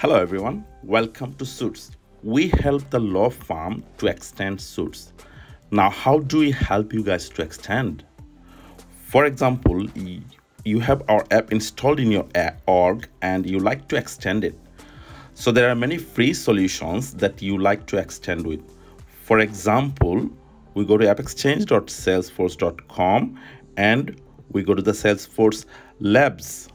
Hello everyone, welcome to Suits. We help the law firm to extend suits. Now, how do we help you guys to extend? For example, you have our app installed in your org and you like to extend it. So there are many free solutions that you like to extend with. For example, we go to appexchange.salesforce.com and we go to the Salesforce Labs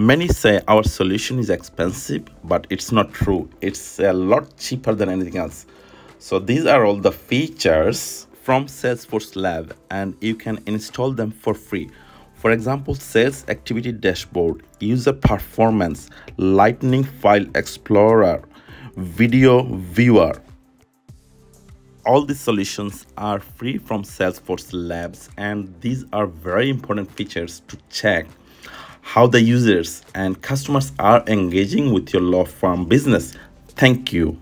Many say our solution is expensive, but it's not true. It's a lot cheaper than anything else. So these are all the features from Salesforce Lab and you can install them for free. For example, Sales Activity Dashboard, User Performance, Lightning File Explorer, Video Viewer. All these solutions are free from Salesforce Labs and these are very important features to check how the users and customers are engaging with your law firm business. Thank you.